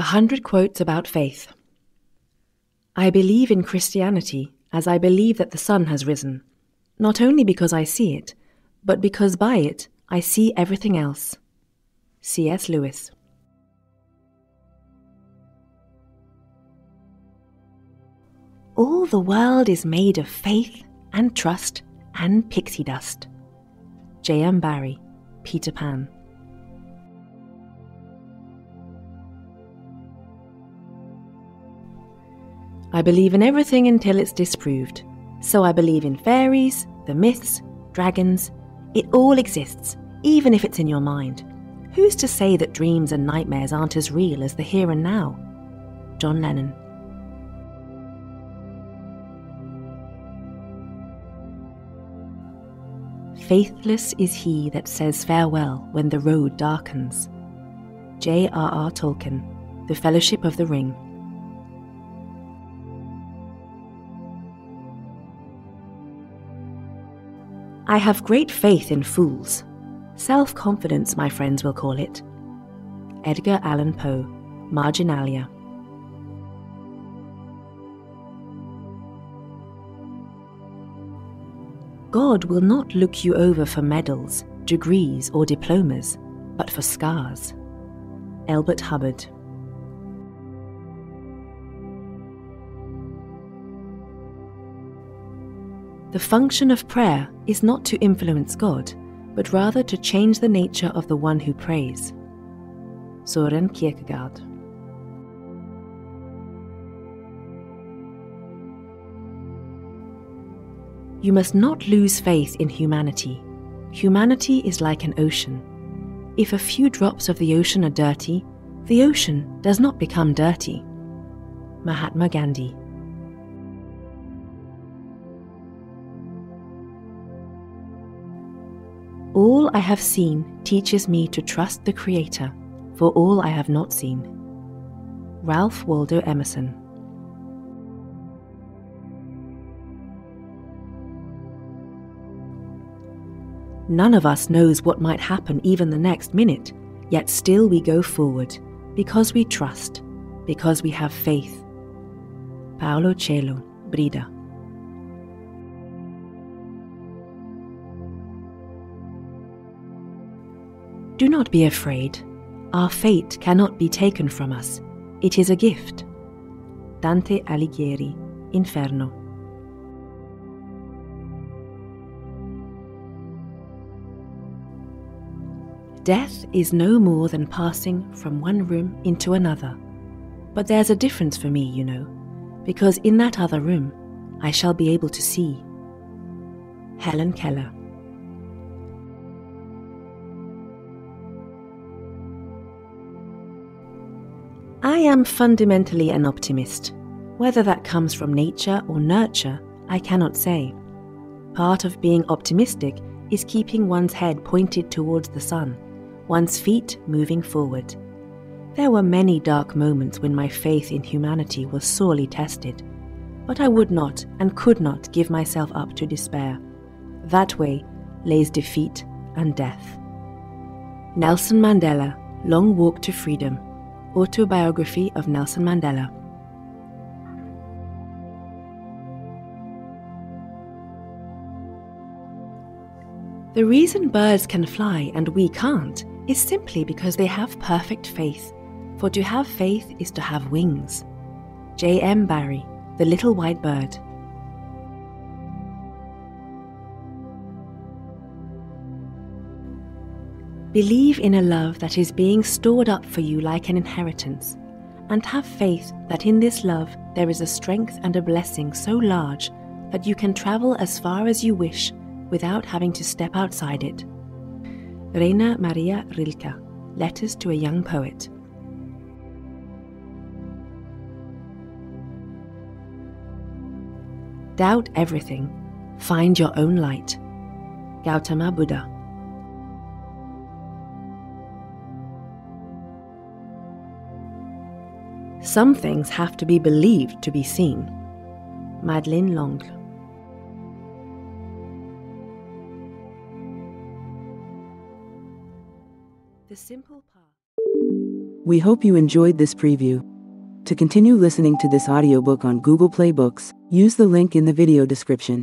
A hundred quotes about faith. I believe in Christianity as I believe that the sun has risen, not only because I see it, but because by it I see everything else. C.S. Lewis. All the world is made of faith and trust and pixie dust. J.M. Barrie, Peter Pan. I believe in everything until it's disproved. So I believe in fairies, the myths, dragons. It all exists, even if it's in your mind. Who's to say that dreams and nightmares aren't as real as the here and now? John Lennon. Faithless is he that says farewell when the road darkens. J.R.R. Tolkien, The Fellowship of the Ring. I have great faith in fools. Self confidence, my friends will call it. Edgar Allan Poe, Marginalia. God will not look you over for medals, degrees, or diplomas, but for scars. Elbert Hubbard. The function of prayer is not to influence God, but rather to change the nature of the one who prays. Soren Kierkegaard. You must not lose faith in humanity. Humanity is like an ocean. If a few drops of the ocean are dirty, the ocean does not become dirty. Mahatma Gandhi. All I have seen teaches me to trust the Creator for all I have not seen. Ralph Waldo Emerson. None of us knows what might happen even the next minute, yet still we go forward because we trust, because we have faith. Paulo Coelho, Brida. Do not be afraid. Our fate cannot be taken from us. It is a gift. Dante Alighieri, Inferno. Death is no more than passing from one room into another. But there's a difference for me, you know, because in that other room I shall be able to see. Helen Keller. Am fundamentally an optimist. Whether that comes from nature or nurture, I cannot say. Part of being optimistic is keeping one's head pointed towards the sun, one's feet moving forward. There were many dark moments when my faith in humanity was sorely tested, but I would not and could not give myself up to despair. That way lays defeat and death. Nelson Mandela, Long Walk to Freedom, Autobiography of Nelson Mandela. The reason birds can fly and we can't is simply because they have perfect faith, for to have faith is to have wings. J. M. Barrie, The Little White Bird. Believe in a love that is being stored up for you like an inheritance, and have faith that in this love there is a strength and a blessing so large that you can travel as far as you wish without having to step outside it. Rainer Maria Rilke, Letters to a Young Poet. Doubt everything, find your own light. Gautama Buddha. Some things have to be believed to be seen. Madeleine L'Engle. The simple path. We hope you enjoyed this preview. To continue listening to this audiobook on Google Play Books, use the link in the video description.